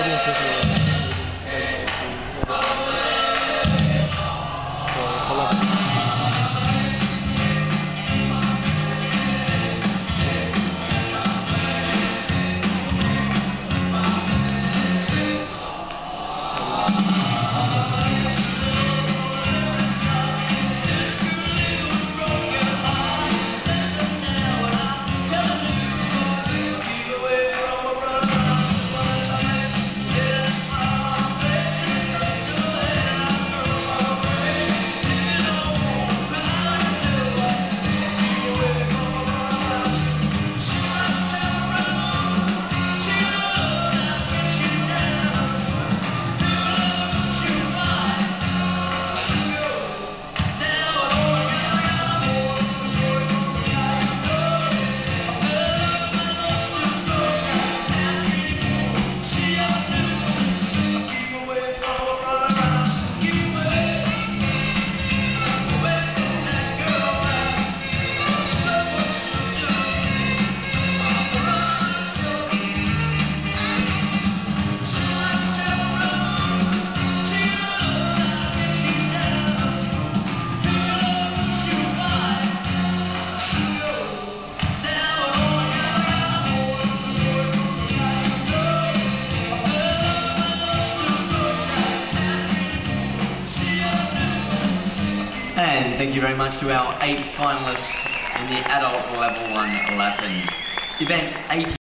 Oriente. And thank you very much to our eight finalists in the adult level one Latin event 18.